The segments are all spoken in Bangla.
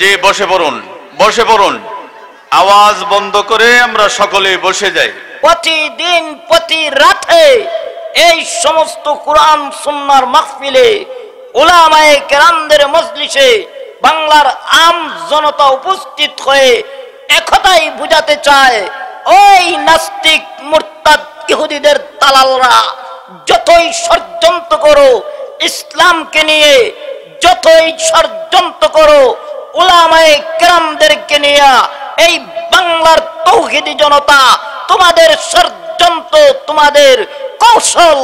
যে বসে পড়ুন বসে পড়ুন। আওয়াজ বন্ধ করে আমরা সকলে বসে যাই। প্রতিদিন, প্রতি রাতে এই সমস্ত কোরআন, সুন্নার মাহফিলে ওলামায়ে কেরামদের মজলিসে বাংলার আম জনতা উপস্থিত হয়ে একথাই বুঝাতে চায়, ওই নাস্তিক, মুরতাদ ইহুদিদের দালালরা, যতই ষড়যন্ত্র করো, ইসলামকে নিয়ে যতই ষড়যন্ত্র করো ওলামায়ে কেরামদেরকে নিয়ে এই বাংলার তৌহিদি জনতা, তোমাদের ষড়যন্ত্র, তোমাদের কৌশল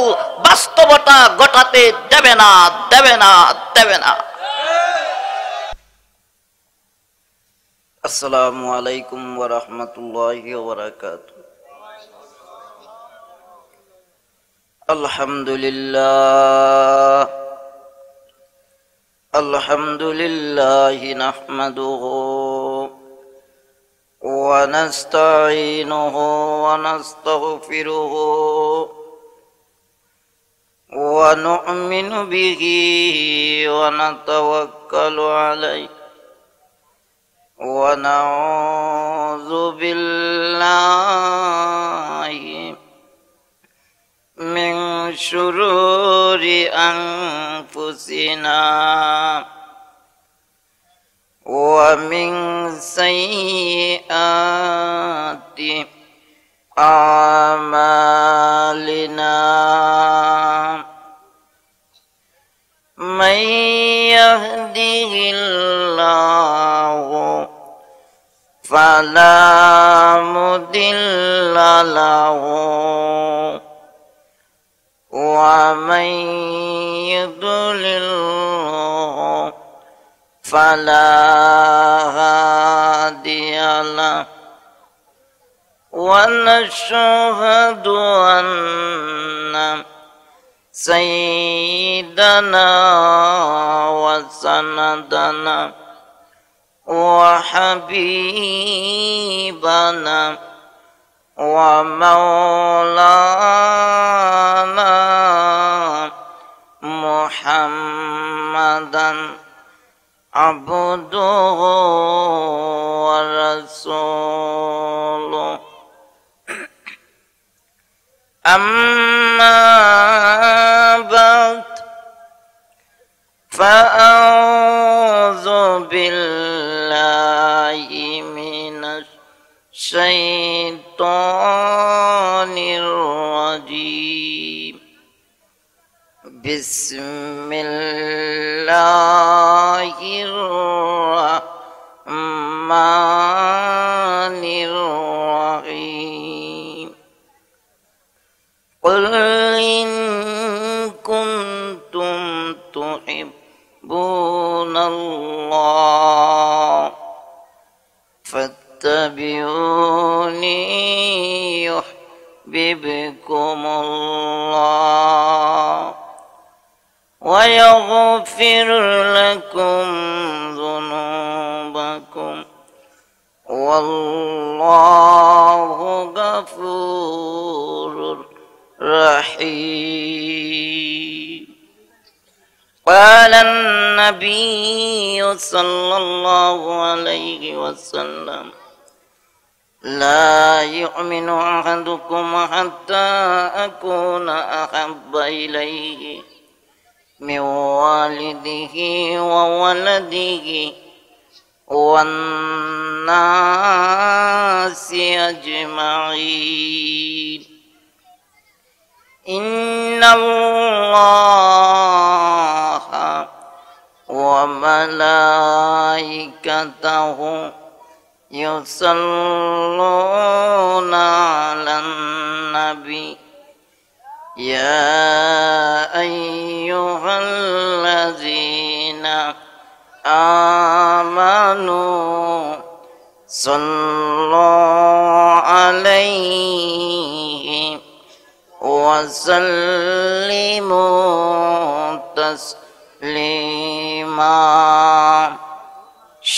বাস্তবতা ঘটাতে দেবে না দেবে না দেবে না। আসসালামু আলাইকুম ওয়া রাহমাতুল্লাহি আলহামদুলিল্লাহ। الحمد لله نحمده ونستعينه ونستغفره ونؤمن به ونتوكل عليه ونعوذ بالله شرور أنفسنا ومن سيئات أعمالنا. من يهده الله فلا مضل له. ومن يضلل فلا هادي له. ونشهد أن سيدنا وسندنا وحبيبنا ومولانا محمدا عبده ورسوله. أما بعد فأعوذ بالله من الشيطان الرجيم. بسم الله الرحمن الرحيم. قل إن كنتم تحبون الله فاتبعوني يحببكم الله. ويغفر لكم ذنوبكم. والله غفور رحيم. قال النبي صلى الله عليه وسلم لا يؤمن أحدكم حتى أكون أحب إليه. من والده وولده والناس أجمعين. إن الله وملائكته يصلون على النبي. يا أيها الذين آمنوا صلوا عليه وسلموا تسليما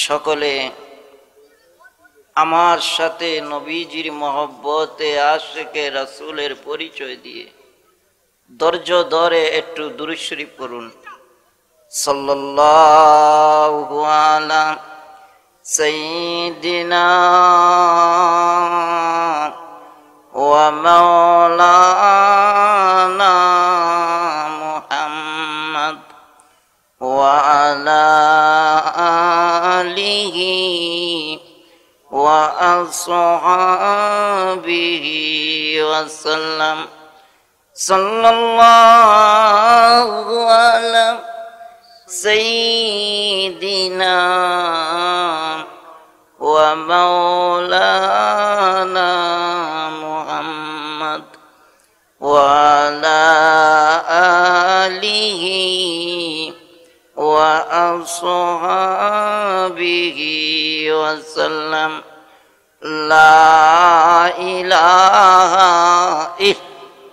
সকলে আমার সাথে নবীজির মহব্বতে আশেকে রাসূলের পরিচয় দিয়ে ধৈর্য ধরে একটু দুরুশরীফ করুন সাল্লাল্লাহু আলা সাইয়্যিদিনা ওয়া মাওলানা মুহাম্মদ ওয়া আলা আলিহি صلى الله على سيدنا ومولانا محمد وعلى آله وأصحابه وسلم. لا إله إلا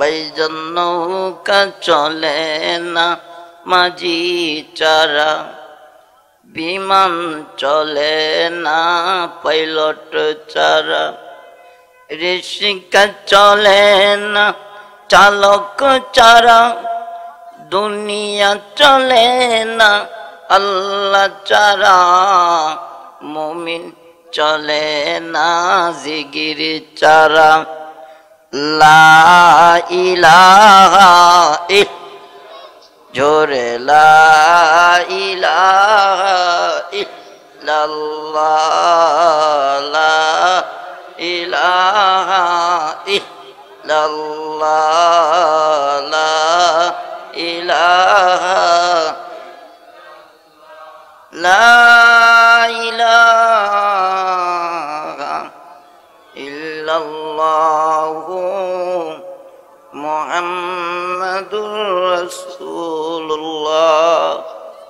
বাইজন নৌকা চলে না মাঝি চারা। বিমান চলে না পাইলট চারা। ঋষিকা চলে না চালক চারা। দুনিয়া চলে না আল্লাহ চারা। মুমিন চলে না জিগির চারা। লা ইলাহা ইহ জোরে লা ইলাহা ইল্লাল্লাহ লা ইলাহা ইল্লাল্লাহ লা ইলাহা লা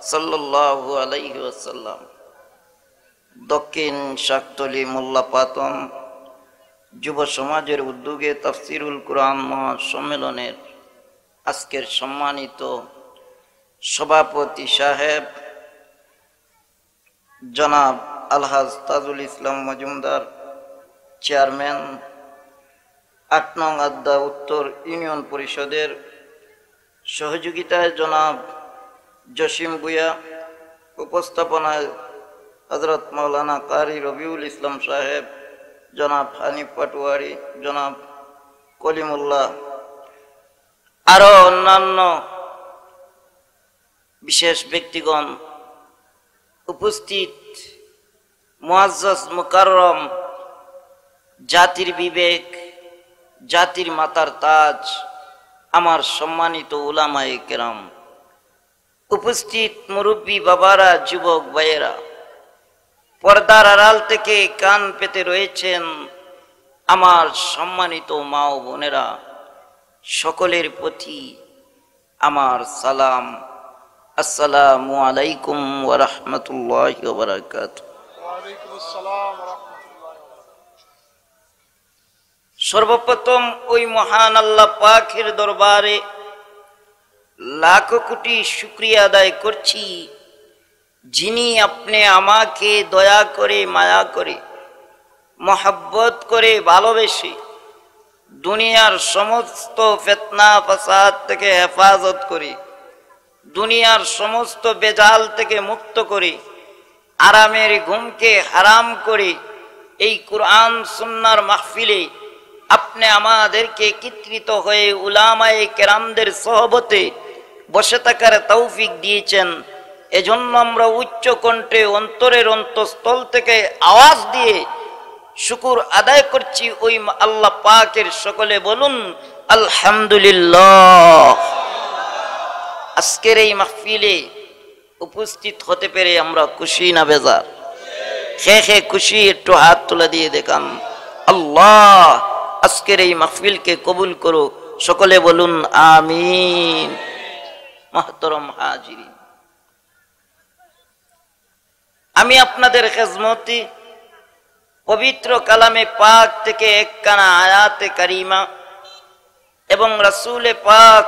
সাল্লাল্লাহু আলাইহি দক্ষিণ শাকতলি মোল্লাপাতন যুব সমাজের উদ্যোগে তাফসিরুল কোরআন মহাসম্মেলনের আজকের সম্মানিত সভাপতি সাহেব জনাব আলহাজ তাজুল ইসলাম মজুমদার, চেয়ারম্যান, আট নং আদ্দা উত্তর ইউনিয়ন পরিষদের সহযোগিতায় জনাব জসিম বুয়া উপস্থাপনায় হজরত মৌলানা কারি রবিউল ইসলাম সাহেব, জনাব হানিফ পাটুয়ারি, জনাব কলিমুল্লাহ, আরও অন্যান্য বিশেষ ব্যক্তিগণ উপস্থিত মুআজ্জাজ মুকাররম, জাতির বিবেক, জাতির মাতার তাজ, আমার সম্মানিত উলামায়ে কেরাম। উপস্থিত মুরব্বী বাবারা যুবক ভাইয়েরা পর্দার আড়াল থেকে কান পেতে রয়েছেন আমার সম্মানিত মা ও বোনেরা সকলের প্রতি আমার সালাম। আসসালামু আলাইকুম ওয়া রাহমাতুল্লাহি ওয়া বারাকাতুহু। ওয়ালাইকুম আসসালাম রহমতুল্লাহ। সর্বপ্রথম ওই মহান আল্লাহ পাখের দরবারে লাখ কোটি শুক্রিয়া আদায় করছি, যিনি আপনি আমাকে দয়া করে, মায়া করে, মহাব্বত করে ভালোবেসে দুনিয়ার সমস্ত ফেতনা, ফাসাদ থেকে হেফাজত করে, দুনিয়ার সমস্ত বেজাল থেকে মুক্ত করে, আরামের ঘুমকে হারাম করে এই কোরআন, সুন্নার মাহফিলে আপনি আমাদেরকে একত্রিত হয়ে উলামায়ে কেরামদের সহবতে বসে থাকার তৌফিক দিয়েছেন। এজন্য আমরা উচ্চ কণ্ঠে অন্তরের অন্তঃস্থল থেকে আওয়াজ দিয়ে শুকুর আদায় করছি ওই আল্লাহ পাকের সকলে বলুন, আলহামদুলিল্লাহ। আজকের এই মাহফিলে উপস্থিত হতে পেরে আমরা খুশি না বেজার? খে খে, খুশি, একটু হাত তুলে দিয়ে দেখান। আল্লাহ, আজকের এই মাহফিলকে কবুল করো সকলে বলুন, আমিন। মাহতরম হাজিরিন। আমি আপনাদের খেজমতি পবিত্র কালামে পাক থেকে একখানা আয়াতে কারিমা এবং রাসূলে পাক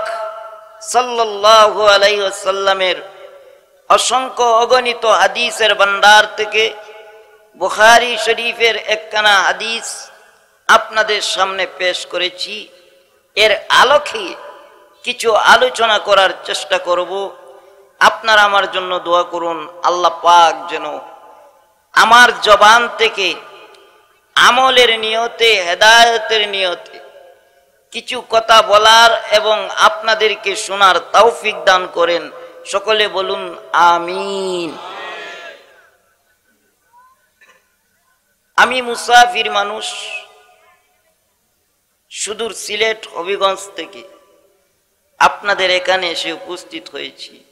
ওয়াসাল্লামের অসংখ্য অগণিত হাদিসের ভান্ডার থেকে বুখারি শরীফের একখানা হাদিস আপনাদের সামনে পেশ করেছি। এর আলোকে কিছু আলোচনা করার চেষ্টা করব। আপনারা আমার জন্য দোয়া করুন, আল্লাহ পাক যেন আমার জবান থেকে আমলের নিয়তে, হেদায়তের নিয়তে কিছু কথা বলার এবং আপনাদেরকে শোনার তৌফিক দান করেন। সকলে বলুন, আমিন। আমি মুসাফির মানুষ, সুদূর সিলেট, হবিগঞ্জ থেকে। আপনাদের এখানে এসে উপস্থিত হয়েছি।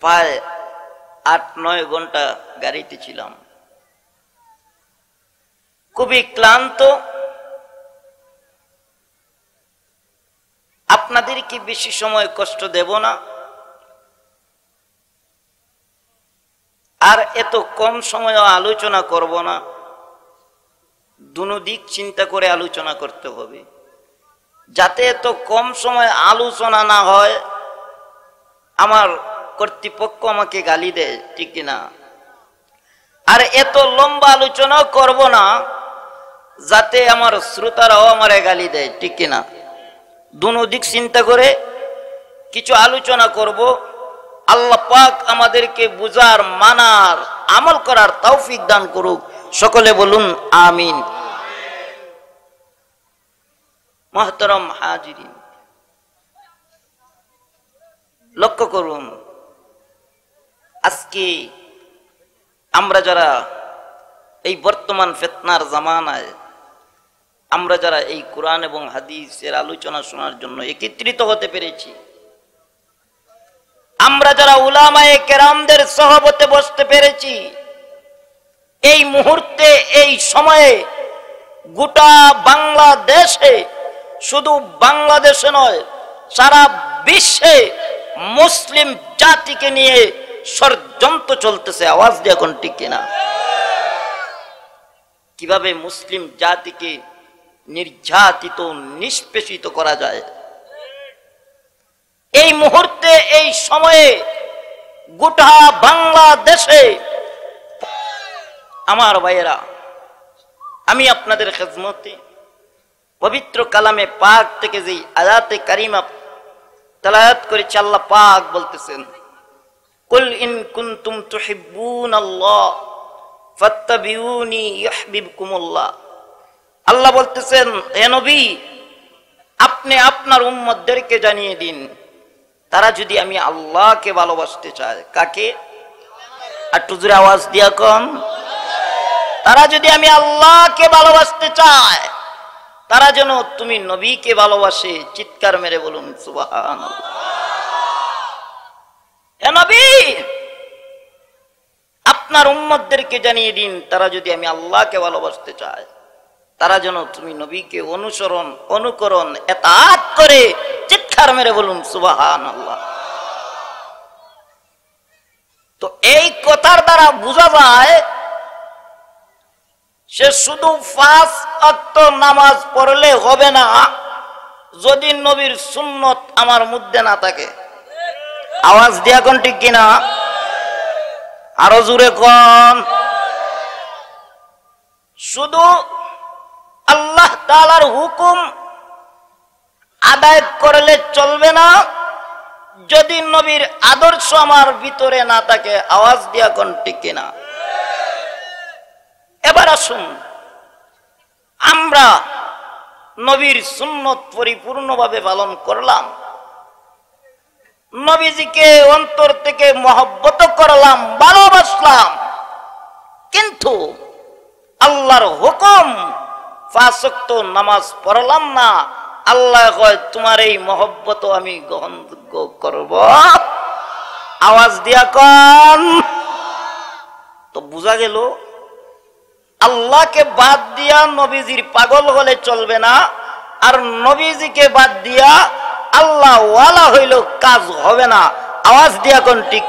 প্রায় আট, নয় ঘণ্টা গাড়িতে ছিলাম। খুবই ক্লান্ত। আপনাদেরকে বেশি সময় কষ্ট দেব না। আর এত কম সময় আলোচনা করব না। দুনো দিক চিন্তা করে আলোচনা করতে হবে। যাতে এত কম সময় আলোচনা না হয়, আমার কর্তৃপক্ষ আমাকে গালি দেয়, ঠিক না আর এত লম্বা আলোচনা করব না, যাতে আমার শ্রোতারাও আমারে গালি দেয়, ঠিক না দুনো দিক চিন্তা করে কিছু আলোচনা করব, আল্লাহ পাক আমাদেরকে বুজার মানার, আমল করার তৌফিক দান করুক। সকলে বলুন, আমিন। মহতরম হাজিরিন লক্ষ্য করুন, আজকে আমরা যারা এই বর্তমান ফেতনার জামানায়, আমরা যারা এই কোরআন এবং হাদিসের আলোচনা শোনার জন্য একত্রিত হতে পেরেছি, আমরা যারা উলামায়ে কেরামদের সহবতে বসতে পেরেছি, এই মুহূর্তে, এই সময়ে গোটা বাংলাদেশে শুধু বাংলাদেশে নয়, সারা বিশ্বে মুসলিম জাতিকে নিয়ে ষড়যন্ত্র চলতেছে। আওয়াজ দিয়ে এখন ঠিক কিনা? কীভাবে মুসলিম জাতিকে নির্যাতিত, নিষ্পেষিত করা যায়? এই মুহূর্তে, এই সময়ে গোটা বাংলাদেশে আমার ভাইয়েরা, আমি আপনাদের খেজমতে পবিত্র কালামে পাক থেকে যে আয়াতে কারিমা তালায়াত করেছে আল্লাহ পাক বলতেছেন, কুল ইন কুনতুম তুহিব্বুন আল্লাহ ফাত্তাবিউনি ইউহিব্বুকুমুল্লাহ। আল্লাহ বলতেছেন, হে নবী, আপনি আপনার উম্মতদেরকে জানিয়ে দিন, তারা যদি আমি আল্লাহকে ভালোবাসতে চায়, কাকে? আর টুজুরে আওয়াজ দিয়া কন, তারা যদি আমি আল্লাহকে ভালোবাসতে চায় তারা যেন তুমি নবীকে ভালোবাসে, চিৎকার মেরে বলুন সুবাহান আপনার উম্মতদেরকে জানিয়ে দিন, তারা যদি আমি আল্লাহকে ভালোবাসতে চায়, তারা যেন তুমি নবীকে অনুসরণ, অনুকরণ, এতাত করে চিৎকার মেরে বলুন সুবাহান আল্লাহ তো এই কথার দ্বারা বোঝা যায় সে শুধু পাঁচ অক্ত নামাজ পড়লে হবে না। যদি নবীর সুন্নত আমার মধ্যে না থাকে। আওয়াজ দিয়া কোন ঠিক কিনা? আরও জুড়ে কন? শুধু আল্লাহ তালার হুকুম আদায় করলে চলবে না। যদি নবীর আদর্শ আমার ভিতরে না থাকে, আওয়াজ দিয়া কোন ঠিক কিনা? এবার আসুন। আমরা নবীর সুন্নত পরিপূর্ণভাবে পালন করলাম। নবীজিকে অন্তর থেকে মহব্বত করলাম, ভালোবাসলাম। কিন্তু আল্লাহর হুকুম ফাঁসক্ত নামাজ পড়লাম না। আল্লাহ কয়, তোমার এই মহব্বত আমি গ্রহণযোগ্য করব। আওয়াজ দিয়া কন। তো বোঝা গেল আল্লাহকে বাদ দিয়া নবীজির পাগল হলে চলবে না, আর নবীজিকে বাদ দিয়া আল্লাহ হইল কাজ হবে না। আওয়াজ দিয়া কোন ঠিক